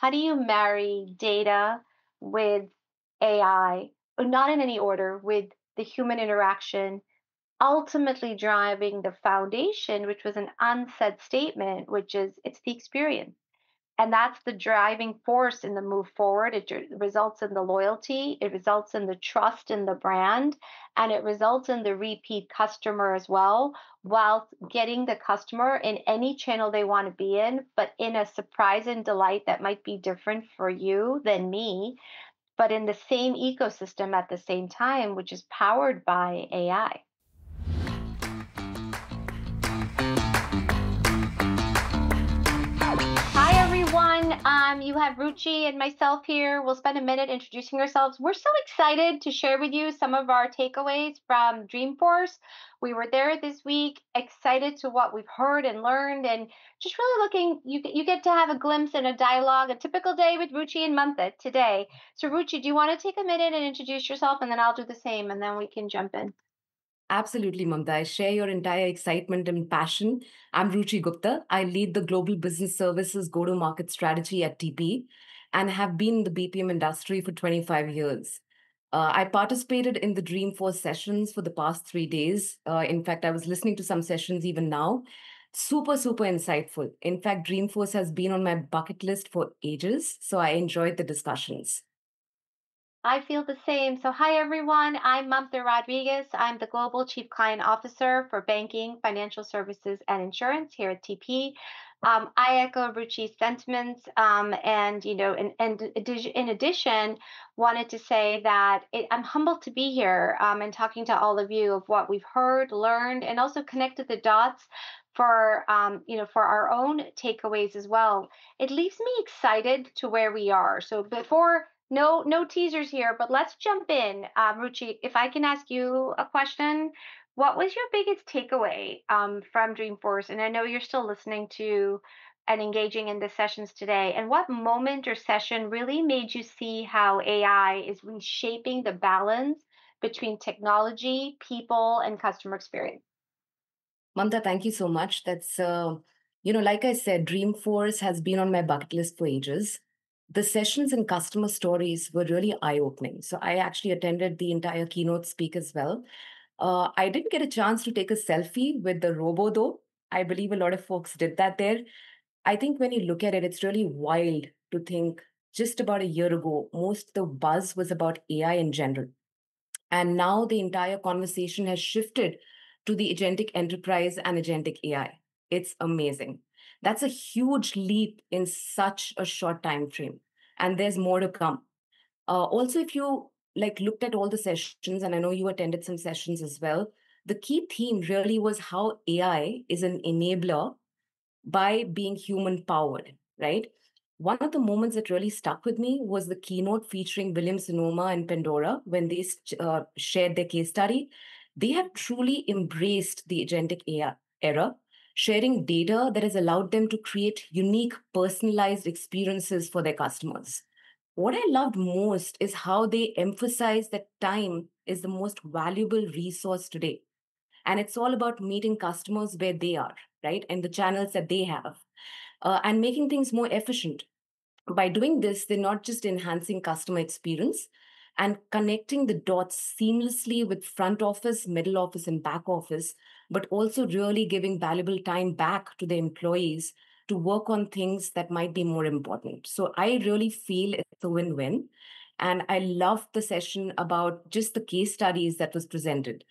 how do you marry data with AI, not in any order, with the human interaction, ultimately driving the foundation, which was an unsaid statement, which is it's the experience and that's the driving force in the move forward. It results in the loyalty it results in the trust in the brand and it results in the repeat customer as well while getting the customer in any channel they want to be in but in a surprise and delight that might be different for you than me but in the same ecosystem at the same time which is powered by ai Um, you have Ruchi and myself here. We'll spend a minute introducing ourselves. We're so excited to share with you some of our takeaways from Dreamforce. We were there this week, excited to what we've heard and learned, and just really looking. You you get to have a glimpse and a dialogue, a typical day with Ruchi and Mamta today. So, Ruchi, do you want to take a minute and introduce yourself, and then I'll do the same, and then we can jump in. Absolutely, Mamta. I share your entire excitement and passion. I'm Ruchi Gupta. I lead the Global Business Services go to market strategy at TP and have been in the BPM industry for 25 years. Uh, I participated in the Dreamforce sessions for the past three days. Uh, in fact, I was listening to some sessions even now. Super, super insightful. In fact, Dreamforce has been on my bucket list for ages, so I enjoyed the discussions. I feel the same. So, hi everyone. I'm Mamta Rodrigues. I'm the Global Chief Client Officer for Banking, Financial Services, and Insurance here at TP. Um, I echo Ruchi's sentiments, um, and you know, and, and in addition, wanted to say that it, I'm humbled to be here um, and talking to all of you of what we've heard, learned, and also connected the dots for um, you know for our own takeaways as well. It leaves me excited to where we are. So before no no teasers here, but let's jump in. Um, Ruchi, if I can ask you a question, what was your biggest takeaway um, from Dreamforce? And I know you're still listening to and engaging in the sessions today. And what moment or session really made you see how AI is reshaping the balance between technology, people, and customer experience? Mamta, thank you so much. That's, uh, you know, like I said, Dreamforce has been on my bucket list for ages the sessions and customer stories were really eye opening. So I actually attended the entire keynote speak as well. Uh, I didn't get a chance to take a selfie with the robo though. I believe a lot of folks did that there. I think when you look at it, it's really wild to think just about a year ago, most of the buzz was about AI in general. And now the entire conversation has shifted to the agentic enterprise and agentic AI. It's amazing. That's a huge leap in such a short time frame. And there's more to come. Uh, also, if you like looked at all the sessions, and I know you attended some sessions as well, the key theme really was how AI is an enabler by being human powered, right? One of the moments that really stuck with me was the keynote featuring Williams Sonoma and Pandora when they uh, shared their case study. They have truly embraced the agentic AI era sharing data that has allowed them to create unique, personalized experiences for their customers. What I loved most is how they emphasize that time is the most valuable resource today. And it's all about meeting customers where they are, right? And the channels that they have, uh, and making things more efficient. By doing this, they're not just enhancing customer experience and connecting the dots seamlessly with front office, middle office, and back office but also really giving valuable time back to the employees to work on things that might be more important. So I really feel it's a win win. And I loved the session about just the case studies that was presented.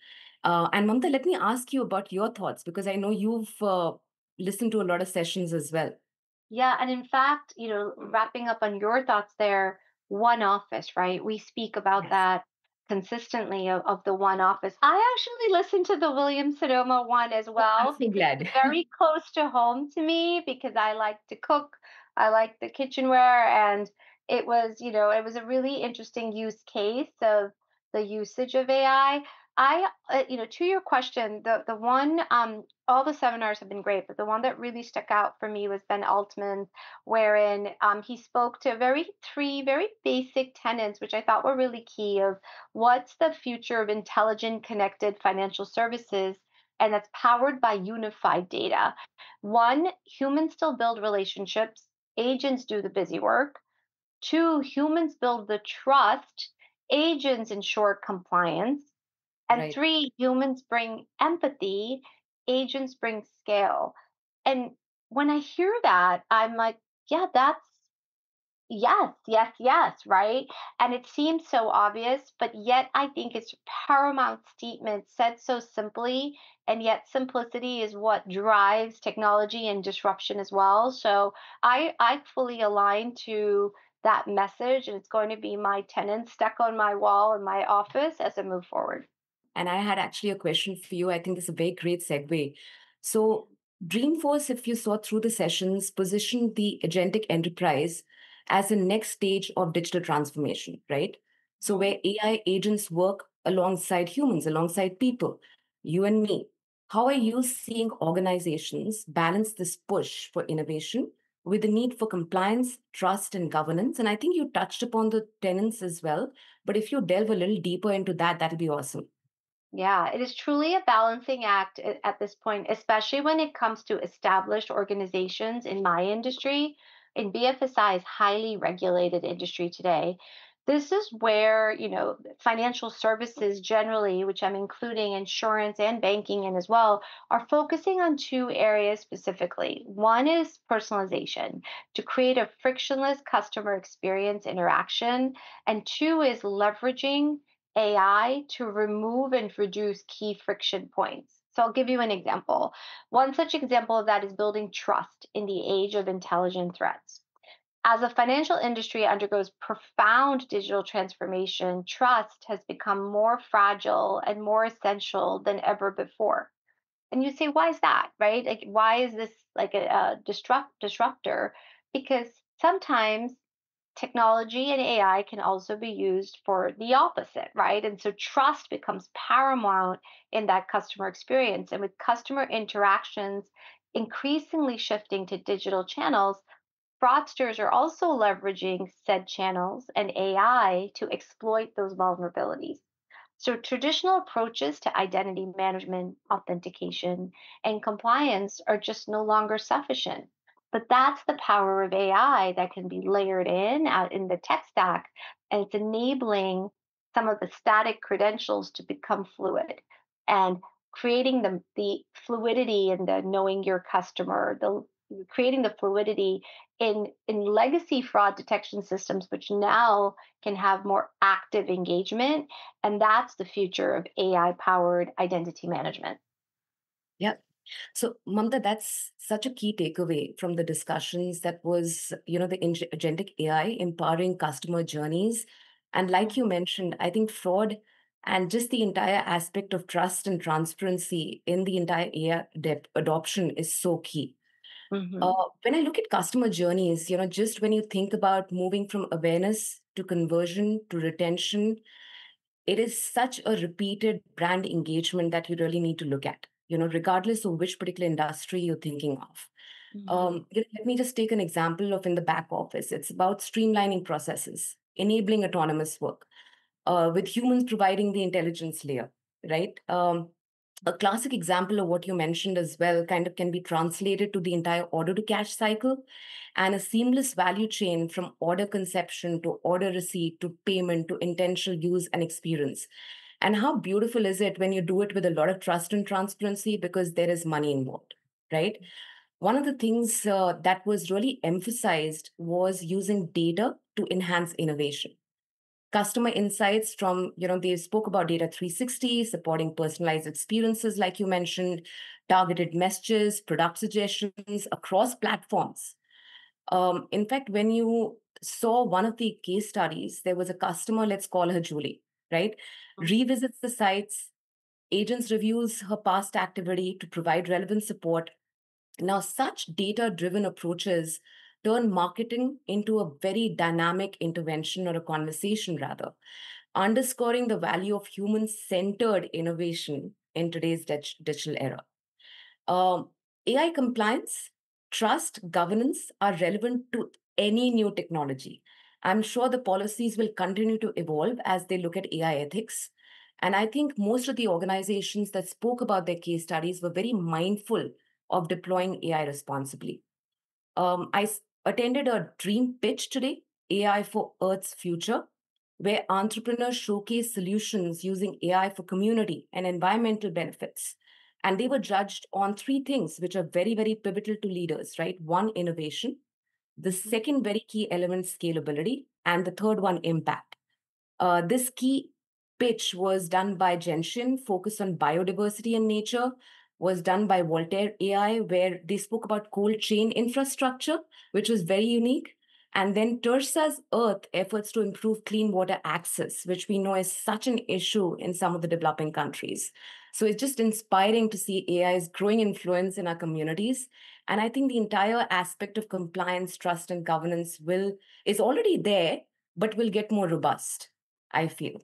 Uh, and Mamta, let me ask you about your thoughts because I know you've uh, listened to a lot of sessions as well. Yeah, and in fact, you know, wrapping up on your thoughts there, one office, right? We speak about yes. that consistently of, of, the one office. I actually listened to the William Sonoma one as oh, well. I'm glad. very close to home to me because I like to cook. I like the kitchenware and it was, you know, it was a really interesting use case of the usage of AI. I, uh, you know, to your question, the the one, um, all the seminars have been great, but the one that really stuck out for me was Ben Altman, wherein um, he spoke to very three very basic tenets, which I thought were really key of what's the future of intelligent, connected financial services, and that's powered by unified data. One, humans still build relationships agents do the busy work. Two, humans build the trust, agents ensure compliance. And Right. three, humans bring empathy, agents bring scale. And when I hear that, I'm like, yeah, that's yes, yes, yes, right? And it seems so obvious, but yet I think it's paramount statement said so simply, and yet simplicity is what drives technology and disruption as well. So I I fully align to that message, and it's going to be my tenant stuck on my wall in my office as I move forward. And I had actually a question for you. I think this is a very great segue. So, Dreamforce, if you saw through the sessions, positioned the agentic enterprise as the next stage of digital transformation, right? So, where AI agents work alongside humans, alongside people, you and me. How are you seeing organizations balance this push for innovation with the need for compliance, trust, and governance? And I think you touched upon the tenants as well. But if you delve a little deeper into that, that'll be awesome. Yeah, it is truly a balancing act at this point, especially when it comes to established organizations in my industry. In BFSI is highly regulated industry today. This is where, you know, financial services generally, which I'm including insurance and banking in as well, are focusing on two areas specifically. One is personalization to create a frictionless customer experience interaction, and two is leveraging AI to remove and reduce key friction points. So I'll give you an example. One such example of that is building trust in the age of intelligent threats. As the financial industry undergoes profound digital transformation, trust has become more fragile and more essential than ever before. And you say, why is that, right? Like, why is this like a, a disrupt disruptor? Because sometimes technology and AI can also be used for the opposite, right? And so trust becomes paramount in that customer experience. And with customer interactions increasingly shifting to digital channels, fraudsters are also leveraging said channels and AI to exploit those vulnerabilities. So, traditional approaches to identity management, authentication, and compliance are just no longer sufficient. But that's the power of AI that can be layered in out in the tech stack, and it's enabling some of the static credentials to become fluid and creating the, the fluidity and the knowing your customer, the creating the fluidity in in legacy fraud detection systems, which now can have more active engagement and that's the future of AI powered identity management. Yeah. So, Mamta, that's such a key takeaway from the discussions that was, you know, the agentic AI empowering customer journeys. And like you mentioned, I think fraud and just the entire aspect of trust and transparency in the entire AI adoption is so key. Uh, Mhm. when I look at customer journeys, you know, just when you think about moving from awareness to conversion to retention it is such a repeated brand engagement that you really need to look at you know regardless of which particular industry you're thinking of Mhm. um, let me just take an example of in the back office it's about streamlining processes enabling autonomous work uh, with humans providing the intelligence layer right um, a classic example of what you mentioned as well kind of can be translated to the entire order to cash cycle and a seamless value chain from order conception to order receipt to payment to intentional use and experience. And how beautiful is it when you do it with a lot of trust and transparency because there is money involved, right? One of the things uh, that was really emphasized was using data to enhance innovation. Customer insights from you know they spoke about data 360 supporting personalized experiences like you mentioned targeted messages product suggestions across platforms. Um, in fact when you saw one of the case studies there was a customer let's call her julie right revisits the sites agents reviews her past activity to provide relevant support now, such data driven approaches turn marketing into a very dynamic intervention or a conversation, rather, underscoring the value of human centered innovation in today's digital era. Um, AI compliance, trust, governance are relevant to any new technology. I'm sure the policies will continue to evolve as they look at AI ethics. And I think most of the organizations that spoke about their case studies were very mindful of deploying AI responsibly. Um, I attended a dream pitch today, AI for Earth's Future, where entrepreneurs showcase solutions using AI for community and environmental benefits. And they were judged on three things, which are very, very pivotal to leaders, right? One, innovation. The mm-hmm. second very key element, scalability. And the third one, impact. Uh, this key pitch was done by Gentian, focused on biodiversity and nature, was done by Voltaire AI, where they spoke about cold chain infrastructure, which was very unique. And then Tersa's Earth efforts to improve clean water access, which we know is such an issue in some of the developing countries. So it's just inspiring to see AI's growing influence in our communities. And I think the entire aspect of compliance, trust, and governance will is already there, but will get more robust, I feel.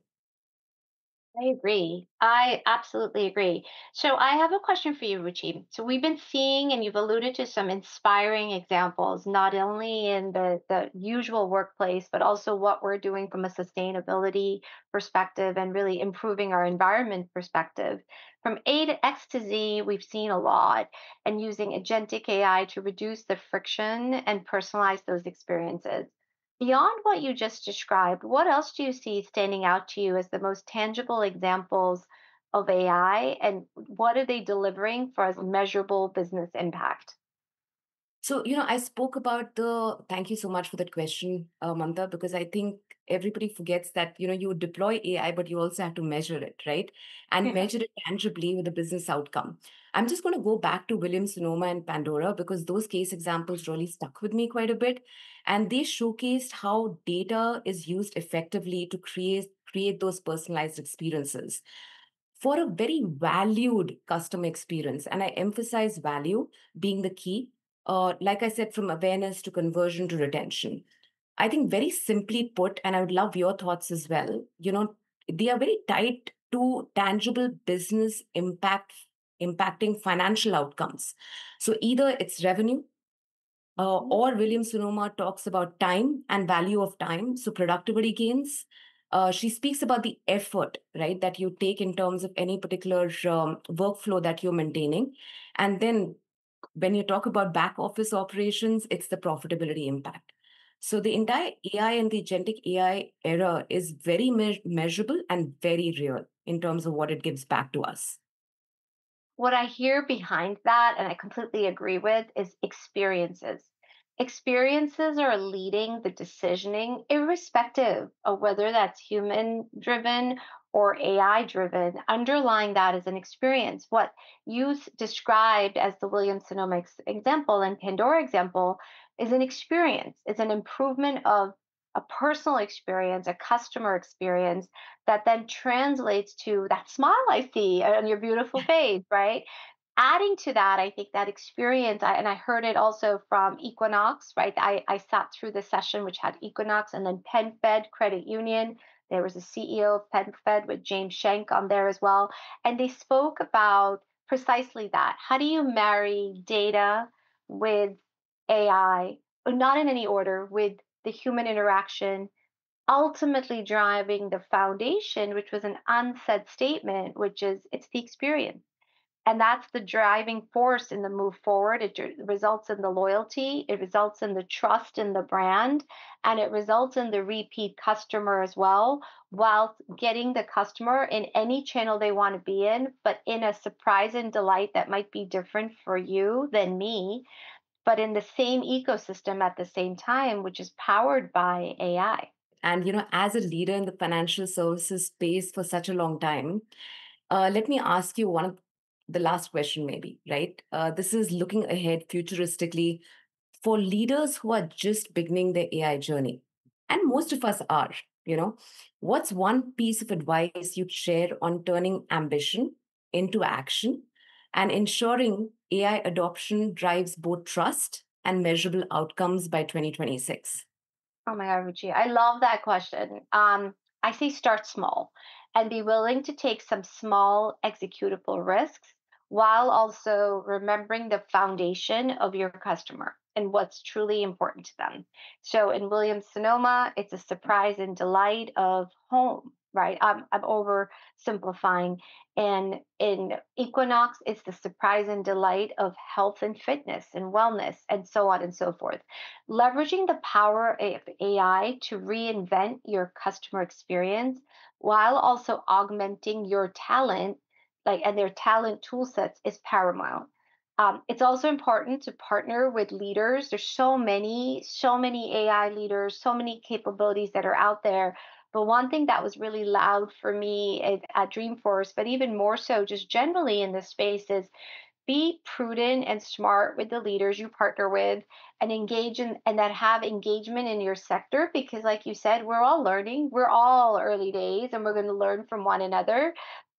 I agree. I absolutely agree. So I have a question for you, Ruchi. So we've been seeing, and you've alluded to some inspiring examples, not only in the, the usual workplace, but also what we're doing from a sustainability perspective and really improving our environment perspective. From A to X to Z, we've seen a lot and using agentic AI to reduce the friction and personalize those experiences. Beyond what you just described, what else do you see standing out to you as the most tangible examples of AI and what are they delivering for as measurable business impact? So, you know, I spoke about the, thank you so much for that question, uh, Mamta, because I think everybody forgets that, you know, you deploy AI, but you also have to measure it, right? And yeah. measure it tangibly with a business outcome. I'm just going to go back to Williams Sonoma and Pandora because those case examples really stuck with me quite a bit. And they showcased how data is used effectively to create, create those personalized experiences for a very valued customer experience. And I emphasize value being the key uh, like I said, from awareness to conversion to retention. I think very simply put, and I would love your thoughts as well, you know, they are very tied to tangible business impact, impacting financial outcomes. So either it's revenue, uh, mm-hmm. or Williams Sonoma talks about time and value of time, so productivity gains. Uh, she speaks about the effort, right, that you take in terms of any particular um, workflow that you're maintaining. And then when you talk about back office operations, it's the profitability impact. So the entire AI and the agentic AI era is very me- measurable and very real in terms of what it gives back to us. What I hear behind that, and I completely agree with, is experiences. Experiences are leading the decisioning, irrespective of whether that's human driven or AI driven, underlying that is an experience. What you described as the Williams Sonoma example and Pandora example is an experience, it's an improvement of a personal experience, a customer experience that then translates to that smile I see on your beautiful face, right? Adding to that, I think that experience, I, and I heard it also from Equinox, right? I, I sat through the session which had Equinox and then PenFed Credit Union there was a CEO of PenFed with James Schenck on there as well. And they spoke about precisely that. How do you marry data with AI, not in any order, with the human interaction, ultimately driving the foundation, which was an unsaid statement, which is it's the experience and that's the driving force in the move forward. It results in the loyalty it results in the trust in the brand and it results in the repeat customer as well while getting the customer in any channel they want to be in but in a surprise and delight that might be different for you than me but in the same ecosystem at the same time which is powered by ai and you know as a leader in the financial services space for such a long time uh, let me ask you one of the last question, maybe, right? Uh, this is looking ahead futuristically for leaders who are just beginning their AI journey. And most of us are, you know. What's one piece of advice you'd share on turning ambition into action and ensuring AI adoption drives both trust and measurable outcomes by 2026? Oh my God, Ruchi, I love that question. Um, I say start small and be willing to take some small executable risks while also remembering the foundation of your customer and what's truly important to them. So in Williams Sonoma, it's a surprise and delight of home, right? I'm, I'm oversimplifying. And in Equinox, it's the surprise and delight of health and fitness and wellness and so on and so forth. Leveraging the power of AI to reinvent your customer experience while also augmenting your talent, like and their talent tool sets is paramount. Um, it's also important to partner with leaders. There's so many, so many AI leaders, so many capabilities that are out there but one thing that was really loud for me at, at Dreamforce, but even more so just generally in this space, is be prudent and smart with the leaders you partner with and engage in and that have engagement in your sector because like you said we're all learning we're all early days and we're going to learn from one another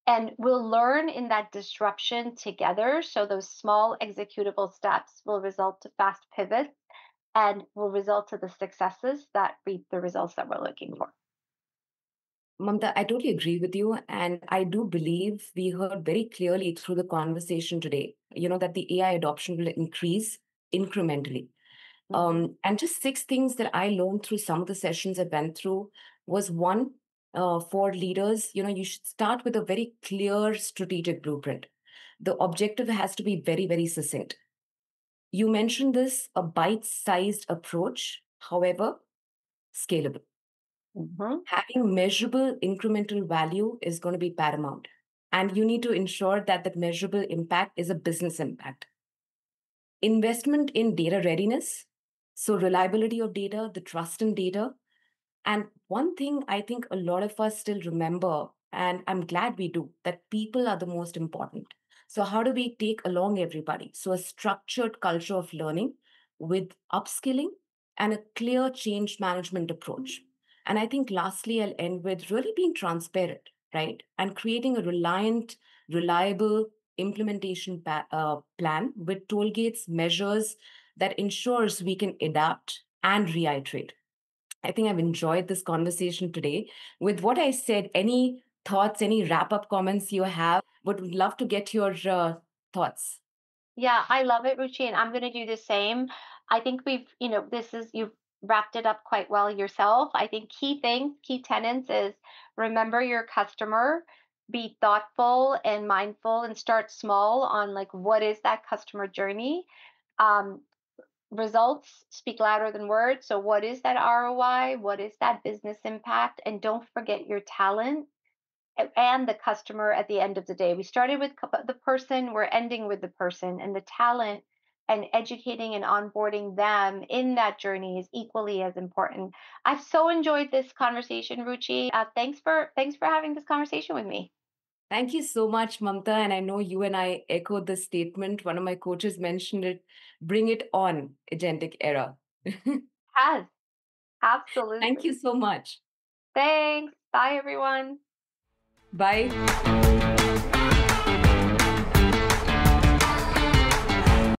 and we'll learn in that disruption together so those small executable steps will result to fast pivots and will result to the successes that reap the results that we're looking for Mamta, I totally agree with you. And I do believe we heard very clearly through the conversation today, you know, that the AI adoption will increase incrementally. Mm-hmm. Um, and just six things that I learned through some of the sessions I went through was one, uh, for leaders, you know, you should start with a very clear strategic blueprint. The objective has to be very, very succinct. You mentioned this, a bite sized approach, however, scalable. Mm-hmm. Having measurable incremental value is going to be paramount. And you need to ensure that that measurable impact is a business impact. Investment in data readiness, so reliability of data, the trust in data. And one thing I think a lot of us still remember, and I'm glad we do, that people are the most important. So, how do we take along everybody? So, a structured culture of learning with upskilling and a clear change management approach. And I think lastly, I'll end with really being transparent, right? And creating a reliant, reliable implementation pa- uh, plan with toll gates measures that ensures we can adapt and reiterate. I think I've enjoyed this conversation today. With what I said, any thoughts, any wrap up comments you have, would love to get your uh, thoughts. Yeah, I love it, Ruchi, and I'm going to do the same. I think we've, you know, this is, you've wrapped it up quite well yourself. I think key things, key tenants is remember your customer, be thoughtful and mindful and start small on like what is that customer journey. Um, results speak louder than words. So what is that ROI? What is that business impact? And don't forget your talent and the customer at the end of the day. We started with the person, we're ending with the person and the talent and educating and onboarding them in that journey is equally as important. I've so enjoyed this conversation, Ruchi. Uh, thanks for thanks for having this conversation with me. Thank you so much, Mamta. And I know you and I echoed the statement. One of my coaches mentioned it. Bring it on, agentic era. Has absolutely. Thank you so much. Thanks. Bye, everyone. Bye.